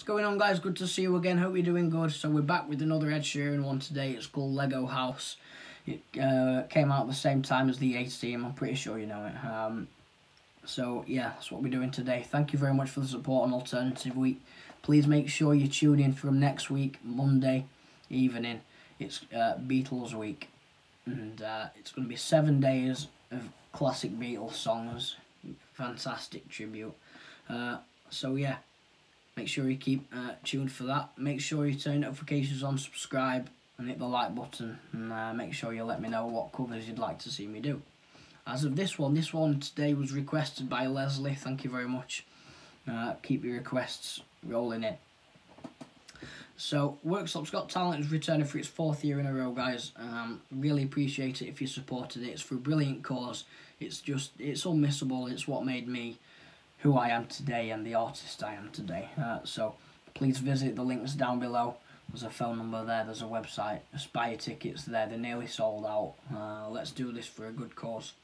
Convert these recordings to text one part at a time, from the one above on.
What's going on, guys? Good to see you again. Hope you're doing good. So we're back with another Ed Sheeran one today. It's called Lego House. It uh, came out at the same time as the A Team. I'm pretty sure you know it. Um, so yeah, that's what we're doing today. Thank you very much for the support on Alternative Week. Please make sure you tune in from next week, Monday evening. It's uh, Beatles Week, and uh, it's going to be seven days of classic Beatles songs. Fantastic tribute. Uh, so yeah, make sure you keep uh, tuned for that. Make sure you turn notifications on, subscribe, and hit the like button. And uh, make sure you let me know what covers you'd like to see me do. As of this one, this one today was requested by Leslie. Thank you very much. Uh, keep your requests rolling in. So, Worksop's Got Talent is returning for its fourth year in a row, guys. Um, really appreciate it if you supported it. It's for a brilliant cause. It's just, it's unmissable. It's what made me who I am today and the artist I am today. Uh, so, please visit the links down below. There's a phone number there, there's a website, Aspire tickets there, they're nearly sold out. Uh, let's do this for a good cause.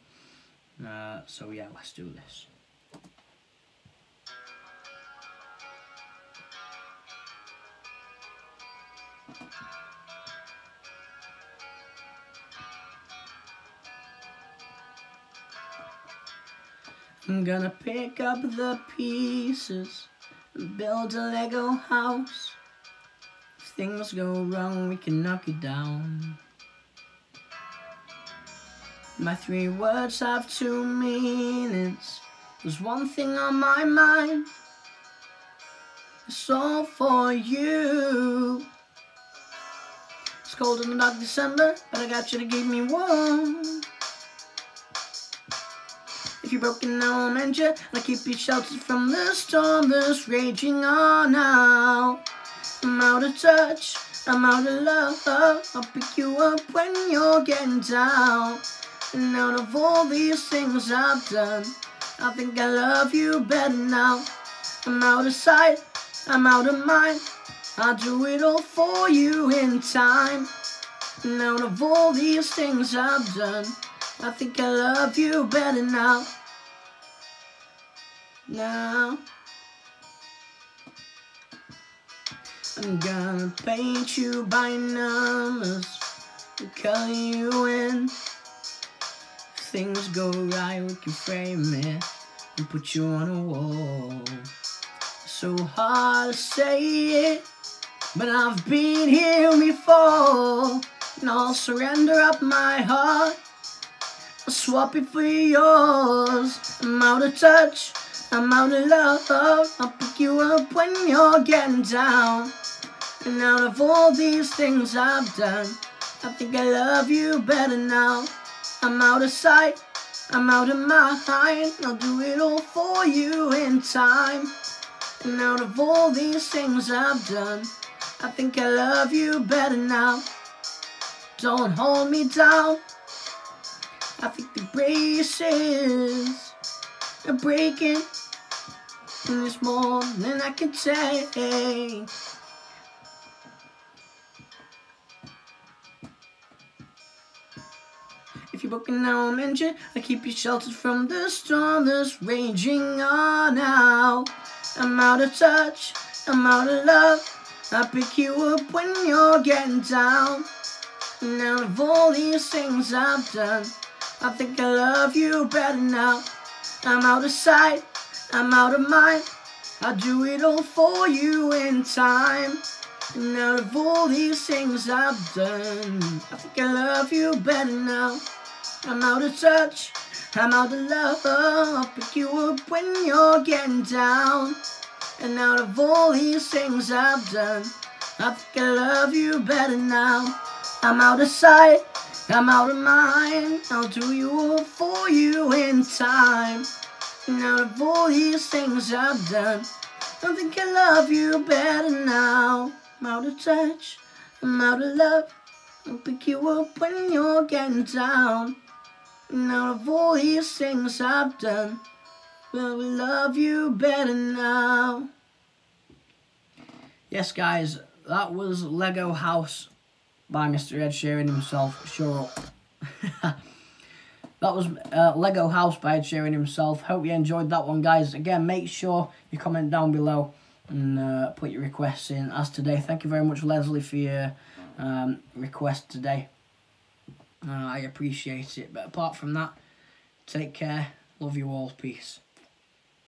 Uh, so yeah, let's do this. I'm gonna pick up the pieces and build a Lego house. If things go wrong, we can knock it down. My three words have two meanings. There's one thing on my mind. It's all for you. It's cold in the dark December, but I got you to keep me warm. If you're broken, mend you. I'll keep you sheltered from the storm that's raging on now. I'm out of touch, I'm out of love. I'll pick you up when you're getting down. And out of all these things I've done, I think I love you better now. I'm out of sight, I'm out of mind. I'll do it all for you in time. And out of all these things I've done, I think I love you better now. Now. I'm gonna paint you by numbers color you in. Things go right, we can frame it and put you on a wall. So hard to say it, but I've been here before. And I'll surrender up my heart. I'll swap it for yours. I'm out of touch. I'm out of love. I'll pick you up when you're getting down. And out of all these things I've done, I think I love you better now. I'm out of sight. I'm out of mind. I'll do it all for you in time. And out of all these things I've done, I think I love you better now. Don't hold me down. I think the braces are breaking. And there's more than I can take. If you're broken now, I'm injured. I keep you sheltered from the storm that's raging on now. I'm out of touch. I'm out of love. I pick you up when you're getting down. And out of all these things I've done, I think I love you better now. I'm out of sight, I'm out of mind. I do it all for you in time. And out of all these things I've done, I think I love you better now. I'm out of touch, I'm out of love. I'll pick you up when you're getting down. And out of all these things I've done, I think I love you better now. I'm out of sight, I'm out of mind. I'll do you all for you in time. And out of all these things I've done, I think I love you better now. I'm out of touch, I'm out of love. I'll pick you up when you're getting down. And out of all these things I've done, will love you better now. Yes, guys, that was Lego House by Mr. Ed Sheeran himself. Sure that was uh, Lego House by Ed Sheeran himself. Hope you enjoyed that one, guys. Again, make sure you comment down below and uh, put your requests in as today. Thank you very much, Leslie, for your um, request today. Uh, I appreciate it. But apart from that, take care. Love you all. Peace.